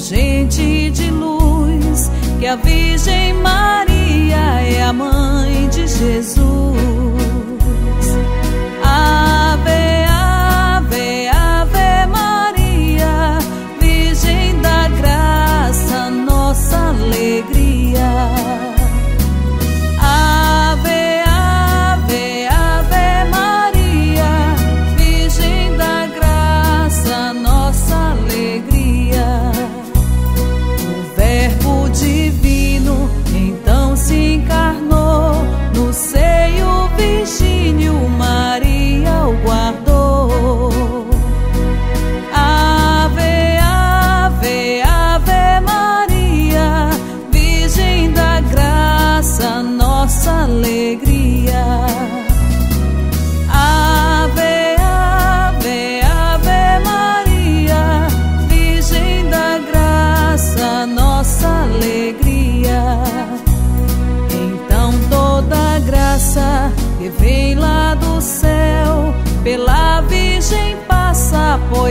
gente de luz que a Virgem Maria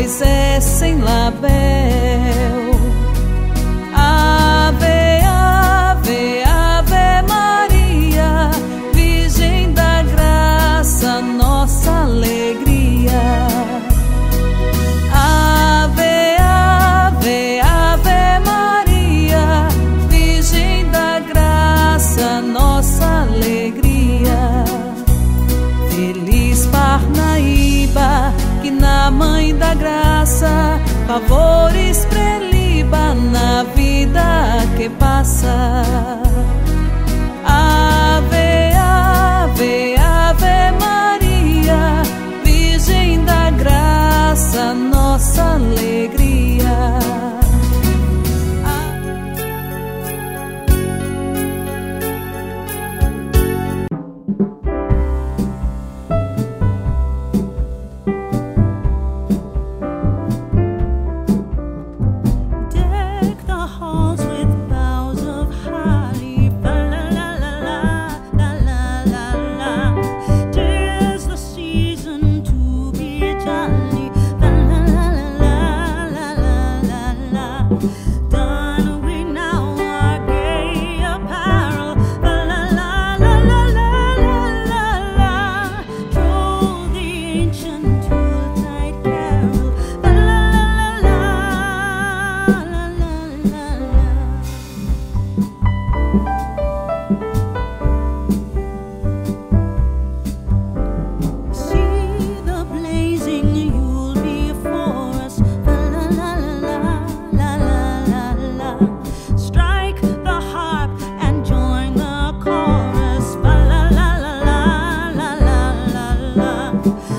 É fizessem labéis. mãe da graça, favores preliba na vida que passa. Thank you.